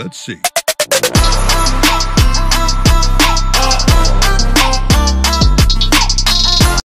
Let's see.